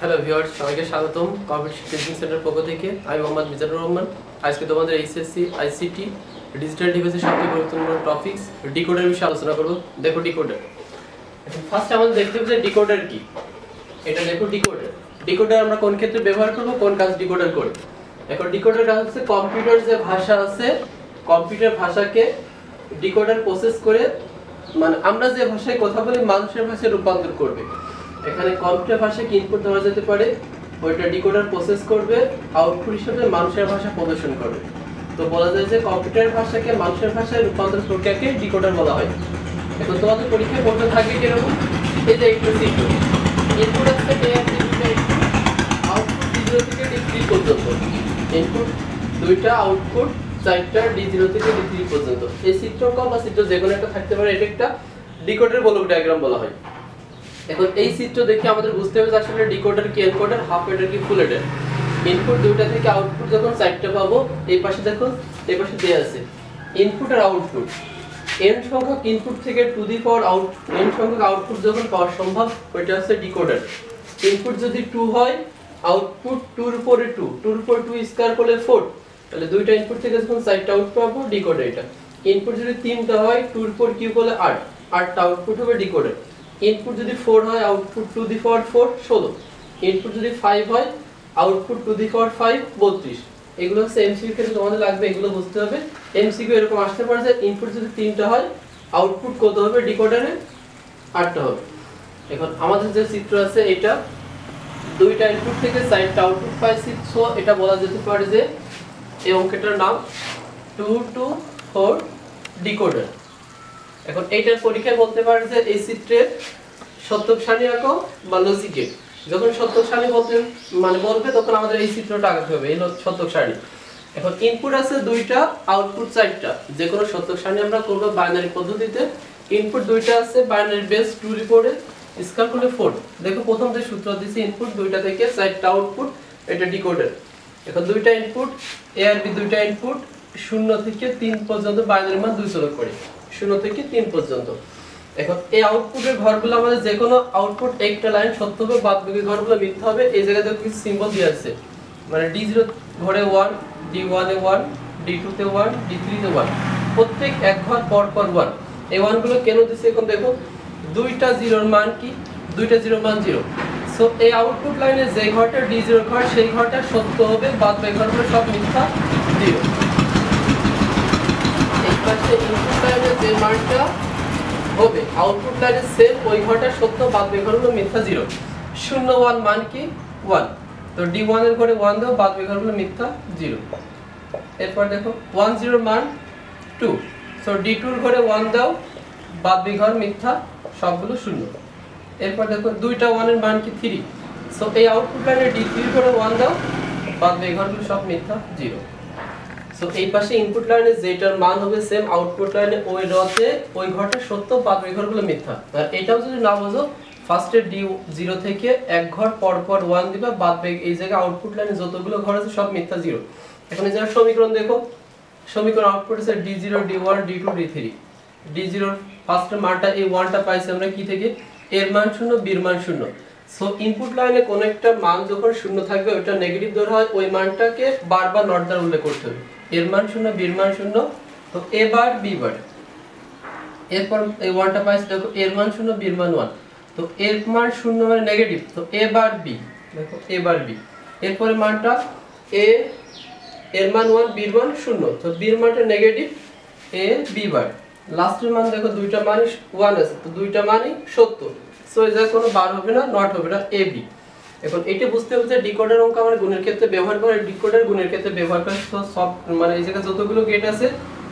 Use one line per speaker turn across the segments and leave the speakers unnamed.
Hello viewers সবাইকে স্বাগতম competition testing centre পক্ষ থেকে। আমি মোহাম্মদ মিজানুর রহমান। আজকে তোমাদের এইচএসসি, আইসিটি, ডিজিটাল ডিভাইসের সবথেকে গুরুত্বপূর্ণ টপিকস ডিকোডের বিষয়ে আলোচনা করব। দেখো ডিকোডার ফার্স্ট আমাদের দেখতে হবে ডিকোডার কি। এটা দেখো ডিকোডার ডিকোডার আমরা কোন ক্ষেত্রে ব্যবহার করব, কোন কাজ ডিকোডার করবে এখন ডিকোডার কাজ হচ্ছে কম্পিউটার যে ভাষা আছে কম্পিউটার ভাষাকে ডিকোডার প্রসেস করে মানে আমরা যে ভাষায় কথা বলি, মানুষের ভাষায় রূপান্তর করবে। এখানে কম্পিউটার ভাষায় কি ইনপুট দেওয়া যেতে পারে? ওইটা ডিকোডার প্রসেস করবে আউটপুট হিসেবে মানুষের ভাষা প্রদর্শন করবে। তো বলা যায় যে কম্পিউটার ভাষাকে মানুষের ভাষায় রূপান্তর প্রক্রিয়াকে ডিকোডার বলা হয়। এখন তোমাদের পরীক্ষায় পড়তে থাকবে কীরকম? এই যে একটু সিটু ইনপুট হচ্ছে আউটপুট ডি জিরো থেকে ডি থ্রি পর্যন্ত। ইনপুট দুইটা আউটপুট চারটা ডি জিরো থেকে ডি থ্রি পর্যন্ত। এই চিত্রকম বা চিত্র যে কোনো একটা থাকতে পারে, এটা একটা ডিকোডের বলক ডায়াগ্রাম বলা হয়। এখন এই চিত্র দেখে আমাদের বুঝতে হবে যে আসলে ডিকোডার কি এনকোডার হাফ এডার কি ফুল এডার ইনপুট দুইটা থেকে আউটপুট যখন চারটা পাবো, এই পাশে দেখো এই পাশে দেয়া আছে। ইনপুট আর আউটপুট এন সংখ্যক ইনপুট থেকে two the power out N সংখ্যক আউটপুট যখন পাওয়া সম্ভব, ওইটা হচ্ছে ডিকোডার ইনপুট যদি টু হয় আউটপুট টুর উপরে টু টুর উপরে টু স্কোয়ার করলে ফোর তাহলে দুইটা ইনপুট থেকে যখন চারটা আউটপুট পাবো ডিকোডার এটা। ইনপুট যদি তিনটা হয় টুর উপর কিউ করলে আট। আটটা আউটপুট হবে ডিকোডার ইনপুট যদি ফোর হয় output two the power four ষোলো। ইনপুট যদি ফাইভ হয় output two the power five বত্রিশ। এগুলো হচ্ছে এমসিকিউ ক্ষেত্রে তোমাদের লাগবে, এগুলো বুঝতে হবে। এমসিকিউ এরকম আসতে পারে যে ইনপুট যদি তিনটা হয় আউটপুট কত হবে ডিকোডারে আটটা হবে। এখন আমাদের যে চিত্র আছে, এটা দুইটা ইনপুট থেকে চারটা আউটপুট পাইছি সো এটা বলা যেতে পারে যে এই অঙ্কটার নাম টু টু ফোর ডিকোডার এখন এইটার পরীক্ষায় বলতে পারে যে এই চিত্রের সত্যক আঁকো বা লজিকে যখন সত্যক সারি বলতে মানে বলবে, তখন আমাদের এই চিত্রটা আঁকতে হবে, এই সত্যক সারি। এখন ইনপুট আছে দুইটা আউটপুট চারটা। যে কোনো সত্যক আমরা করব বাইনারি পদ্ধতিতে। ইনপুট দুইটা আছে বাইনারি বেস টু রিপোর্টে স্কয়ার করলে ফোর দেখো, প্রথম যে সূত্র দিছি ইনপুট দুইটা থেকে চারটা আউটপুট এটা ডিকোডার এখন দুইটা ইনপুট এ আর বি দুইটা ইনপুট শূন্য থেকে তিন পর্যন্ত বাইনারি মান দুই চলক করে। শূন্য থেকে তিন পর্যন্ত। এখন এই আউটপুটের ঘরগুলো আমাদের যে কোনো আউটপুট একটা লাইন সত্য হবে বাদ বাকি ঘরগুলো মিথ্যা হবে, এই জায়গাতে কিছু সিম্বল দিয়ে আছে। মানে ডি জিরো ঘরে ওয়ান ডি ওয়ানে ওয়ান ডি টুতে ওয়ান ডি থ্রিতে ওয়ান প্রত্যেক এক ঘর পর পর ওয়ান এই ওয়ানগুলো কেন দিচ্ছে এখন দেখো? দুইটা জিরোর মান কি? দুইটা জিরোর মান জিরো সো এই আউটপুট লাইনে যে ঘরটা ডি জিরো ঘর, সেই ঘরটা সত্য হবে বাদ বাকি ঘরগুলো সব মিথ্যা জিরো পাশে ইনপুট যে মানটা হবে আউটপুট সেম ওই ঘরটা সত্য, বাদ বাকি ঘরগুলো মিথ্যা জিরো শূন্য ওয়ান মান কি? ওয়ান তো ডি ওয়ানের ঘরে ওয়ান দাও, বাদ বাকি ঘরগুলো মিথ্যা জিরো এরপর দেখো ওয়ান জিরোর মান টু সো ডি টুর ঘরে ওয়ান দাও, বাদ বাকি ঘর মিথ্যা সবগুলো শূন্য। এরপর দেখো, দুইটা ওয়ানের মান কি? থ্রি সো এই আউটপুট লাইনে ডি থ্রির ঘরে ওয়ান দাও, বাদ বাকি সব মিথ্যা জিরো সো এই পাশে ইনপুট লাইনে যেটার মান হবে সেম আউটপুট লাইনে ওই রতে ওই ঘরটা সত্য বাদ বাকি ঘরগুলো মিথ্যা। আর এটাও যদি না বোঝো ফার্স্টে ডি জিরো থেকে এক ঘর পর পর ওয়ান দিবা, বাদ এই জায়গায় আউটপুট লাইনে যতগুলো ঘর আছে সব মিথ্যা জিরো এখন এই জায়গায় সমীকরণ দেখো। সমীকরণ আউটপুট আছে D zero D one D two D three D জিরোর ফার্স্টের মানটা, এই ওয়ানটা পাইছি আমরা কি থেকে? এর মান শূন্য বির মান শূন্য। সো ইনপুট লাইনে কোন একটা মান যখন শূন্য থাকবে ওটা নেগেটিভ ধরা হয়, ওই মানটাকে বারবার নট দ্বারা উল্লেখ করতে হবে। এর মান শূন্য বির মান শূন্য, তো এ বার বি বার। এরপর এই ওয়ানটা পাইছি দেখো এর মান শূন্য বির মান ওয়ান তো এর মান শূন্য মানে নেগেটিভ তো এ বার বি দেখো এ বার বি এরপরে মানটা এ এর মান ওয়ান বির মান শূন্য, তো বির মানটা নেগেটিভ এ বি বার। লাস্টের মান দেখো, দুইটা মানই ওয়ান আছে, তো দুইটা মানই সত্য সো জায়গায় কোনো বার হবে না নট হবে না এ বি এখন এটা বুঝতে হবে যে ডিকোডার অঙ্ক আমরা গুণের ক্ষেত্রে ব্যবহার করে ডিকোডার গুণের ক্ষেত্রে ব্যবহার করে সব মানে এই জায়গায় যতগুলো গেট আছে,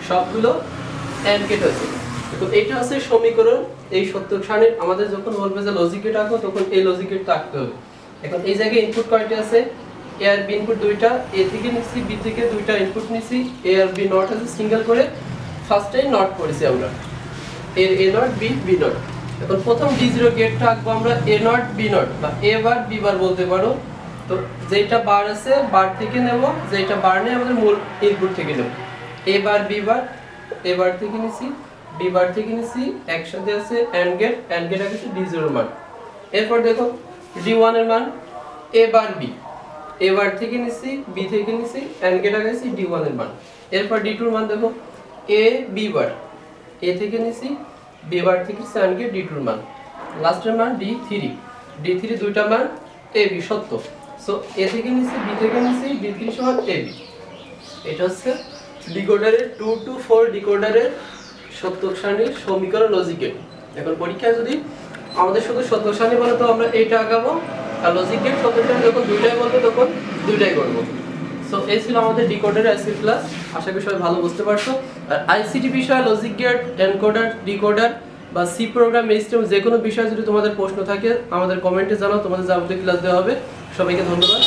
সবগুলো অ্যান্ড গেট আছে। তো এটা হচ্ছে সমীকরণ, এই সত্য সারণীর আমাদের যখন বলবে যে লজিক গেট আঁকবো তখন এই লজিক গেট আঁকতে হবে। এখন এই জায়গায় ইনপুট কয়টা আছে? এ আর বি ইনপুট দুইটা এ থেকে নিচ্ছি বি থেকে দুইটা ইনপুট নিচ্ছি এ আর বি নট আছে সিঙ্গেল করে ফার্স্টেই নট করেছি আমরা। এর A not B B not এখন প্রথম ডি জিরো গেটটা আঁকবো আমরা এ নট বি নট বা এ বার বি বার বলতে পারো। তো যেটা বার আছে, বার থেকে নেব। যেটা বার নেই, আমাদের মূল ইনপুট থেকে নেব। এ বার বি বার এ বার থেকে নিছি বি বার থেকে নিছি, একসাথে আছে অ্যান্ড গেট অ্যান্ড গেট আছে ডি জিরো মান। এরপর দেখো ডি ওয়ানের মান এ বার বি এ বার থেকে নিছি বি থেকে নিছি এন্ড গেটা গেছি ডি ওয়ানের মান। এরপর ডি টুর মান দেখো এ বি বার। এ থেকে নিছি বি বার থেকে এন্ড গেট ডি টুর মান। লাস্টের মান ডি থ্রি। ডি থ্রি দুইটা মান এ বি, সত্য। সো এ থেকে নিছি, বি থেকে নিছি ডি থ্রি সমান এ বি। এটা হচ্ছে ডিকোডারের টু টু ফোর ডিকোডারের সত্য সারণীর সমীকরণ লজিক গেট এখন পরীক্ষায় যদি আমাদের শুধু সত্য সারণী বলে, তো আমরা এইটা আগাবো। আর লজিক গেট সত্য সারণী যখন দুইটাই বলব, তখন দুইটাই করব। সো এই ছিল আমাদের ডিকোডার আইসি ক্লাস আশা করি সবাই ভালো বুঝতে পারছ। আর আইসিটি বিষয় লজিক গেট এনকোডার ডিকোডার বা সি প্রোগ্রাম সিস্টেম যে কোনো বিষয়ে যদি তোমাদের প্রশ্ন থাকে, আমাদের কমেন্টে জানাও। তোমাদের যাবতীয় ক্লাস দেওয়া হবে। সবাইকে ধন্যবাদ।